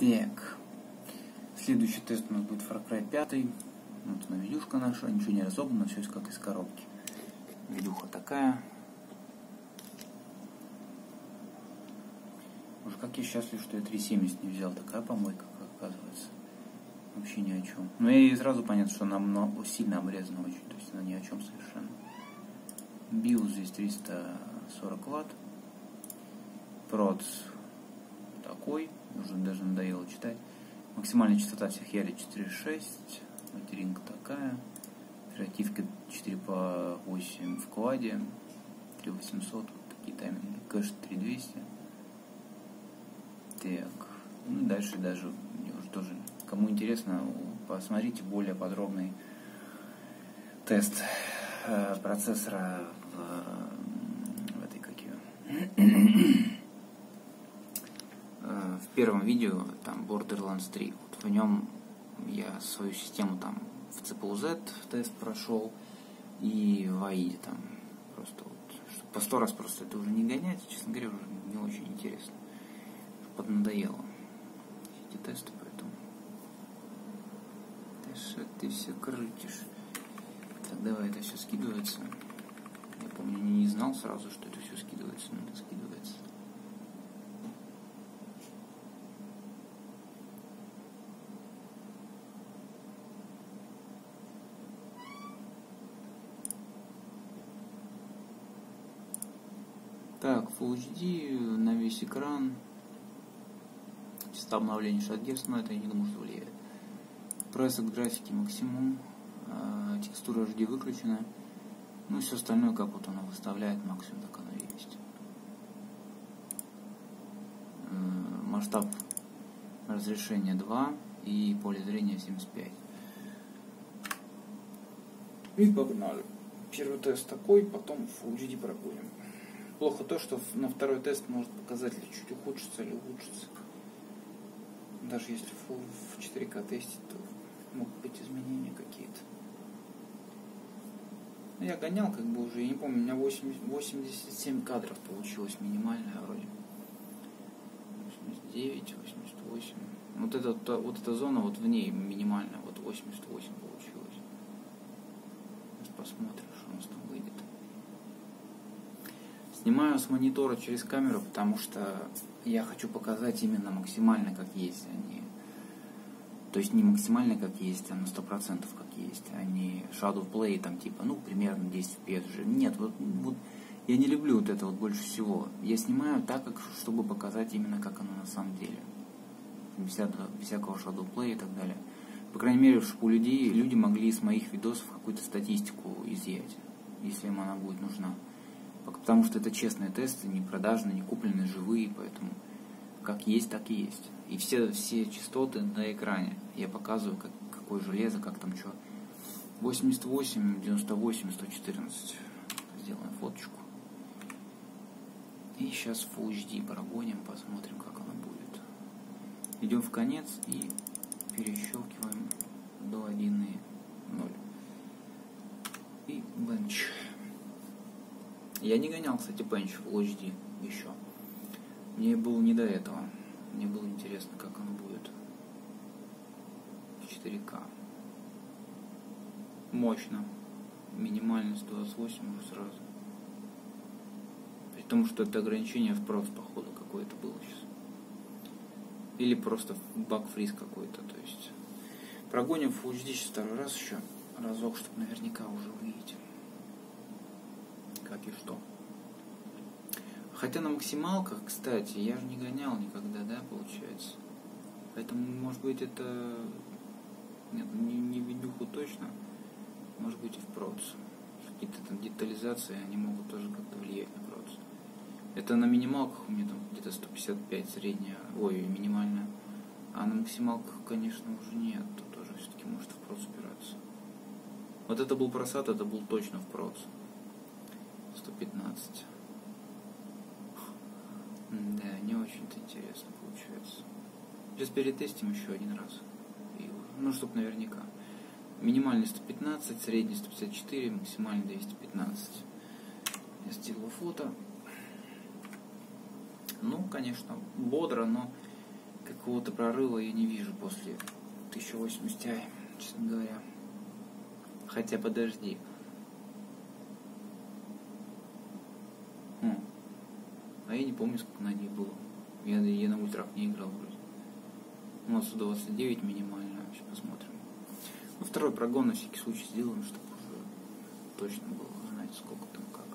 Так. Следующий тест у нас будет Far Cry 5. Вот она видюшка наша, ничего не разобрано, все как из коробки. Видюха такая. Уж как я счастлив, что я 370 не взял. Такая помойка, как оказывается. Вообще ни о чем. Ну, и сразу понятно, что она много, сильно обрезана очень. То есть она ни о чем совершенно. BIOS здесь 340 ватт. Прод такой. Уже даже надоело читать. Максимальная частота всех яли 4.6. Материнка такая. Оперативка 4 по 8 в кладе. 3800. Вот такие тайминги. Кэш 3200. Так. Ну, дальше даже уже тоже Кому интересно, посмотрите более подробный тест э, процессора в, в этой как ее в первом видео там Borderlands 3 вот в нем я свою систему там в CPU-Z тест прошел и в AIDE там просто вот по сто раз просто это уже не гонять честно говоря уже не очень интересно поднадоело эти тесты что ты все крутишь? Так, давай, это все скидывается. Я помню, не знал сразу, что это все скидывается, но это скидывается. Так, Full HD на весь экран. Частота обновления 60 Гц, но это я не думаю, что влияет. Пресет графики максимум, а, текстура HD выключена. Ну и все остальное, как вот она выставляет, максимум так оно и есть. Э, масштаб разрешения 2 и поле зрения 75. И погнали. Первый тест такой, потом Full HD проходим. Плохо то, что на второй тест может показатель чуть ухудшиться или улучшиться. Даже если в 4К тестить, то могут быть изменения какие-то. Ну, я гонял, как бы уже, я не помню, у меня 80, 87 кадров получилось минимальное вроде. 89, 88. Вот, эта, вот эта зона вот в ней минимальная, вот 88 получилось. Сейчас посмотрим, что у нас там. Снимаю с монитора через камеру, потому что я хочу показать именно максимально как есть, не то есть не максимально как есть, а на 100% как есть, а не shadow play там типа, ну, примерно 10 FPS. Нет, вот, вот я не люблю вот это вот больше всего. Я снимаю так, как, чтобы показать именно как оно на самом деле. Без, без всякого shadow play и так далее. По крайней мере, чтобы у людей, люди могли из моих видосов какую-то статистику изъять, если им она будет нужна. Потому что это честные тесты, не продажные, не купленные, живые, поэтому как есть, так и есть. И все, все частоты на экране. Я показываю, как, какое железо, как там что. 88, 98, 114. Сделаем фоточку. И сейчас Full HD прогоним, посмотрим, как оно будет. Идем в конец и перещелкиваем до 1 и 0. И бенч. Я не гонял, кстати, бенч в Full HD еще. Мне было не до этого. Мне было интересно, как оно будет в 4К. Мощно. Минимальность 28 уже сразу. При том, что это ограничение в проц, походу, какое-то было сейчас. Или просто баг фриз какой-то. То есть прогоним Full HD сейчас второй раз еще. Разок, чтобы наверняка уже увидеть. Как и что. Хотя на максималках, кстати, я же не гонял никогда, да, получается. Поэтому, может быть, это... Нет, не, не видюху точно. Может быть, и в проц. Какие-то там детализации, они могут тоже как-то влиять на проц. Это на минималках у меня там где-то 155 средняя, ой, минимальная. А на максималках, конечно, уже нет. Тут тоже все-таки может в проц убираться. Вот это был просад, это был точно в проц. 115. Да, не очень-то интересно получается. Сейчас перетестим еще один раз. Ну, чтобы наверняка. Минимальный 115, средний 154, максимальный 215. Я сделал фото. Ну, конечно, бодро, но, как какого-то прорыва я не вижу после 1080 Ti, честно говоря. Хотя подожди. А я не помню, сколько на ней было. Я, я на ультрах не играл вроде. У нас 129 минимально. Сейчас посмотрим. Ну, второй прогон на всякий случай сделаем, чтобы уже точно было знать, сколько там как.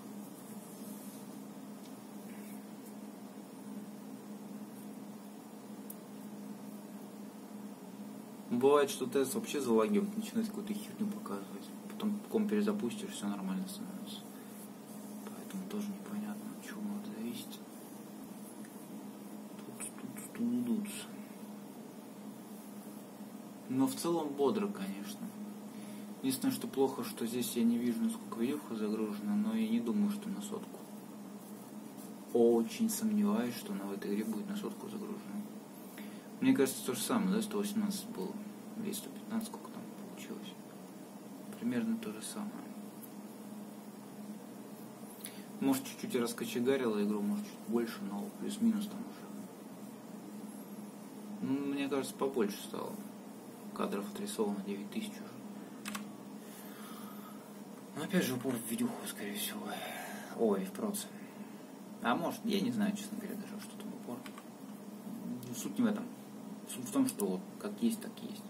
Бывает, что тест вообще залагивает, начинает какую-то херню показывать. Потом ком перезапустишь, все нормально становится. Поэтому тоже непонятно, Тут. Но в целом бодро, конечно. Единственное, что плохо, что здесь я не вижу, насколько видюха загружена, но я не думаю, что на сотку. Очень сомневаюсь, что она в этой игре будет на сотку загружена. Мне кажется, то же самое, да, 118 было. Здесь 115, сколько там получилось. Примерно то же самое. Может, чуть-чуть раскочегарила игру, может, чуть больше, но плюс-минус там уже. Ну, мне кажется, побольше стало. Кадров отрисовано 9000 уже. Но опять же упор в видюху, скорее всего. Ой, в проце. А может, я не знаю, честно говоря, даже что там упор. Суть не в этом. Суть в том, что как есть, так есть.